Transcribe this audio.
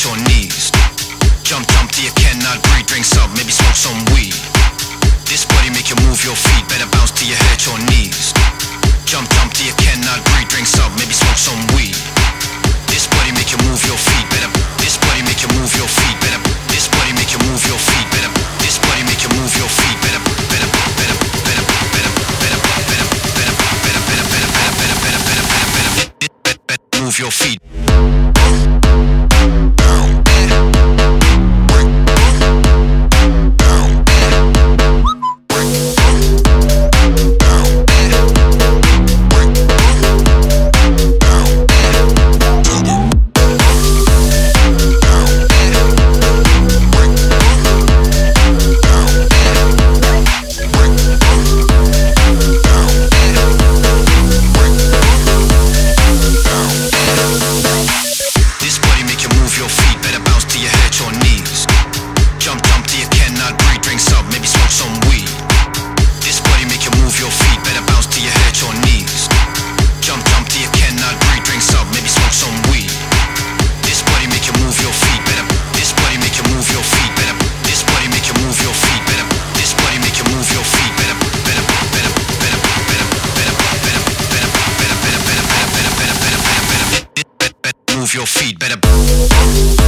hurt your knees. Jump, jump till you cannot breathe, drink some, maybe smoke some weed. This body make you move your feet, better bounce till you hurt your knees. Jump, jump till you cannot breathe, drink some, maybe smoke some weed. This body make you move your feet, better. This body make you move your feet, better. This body make you move your feet, better. This body make you move your feet, better, better, better, better, better, better, better, better, better, better, better, better, better, better, better, better, better, move your feet. Move your feet, better.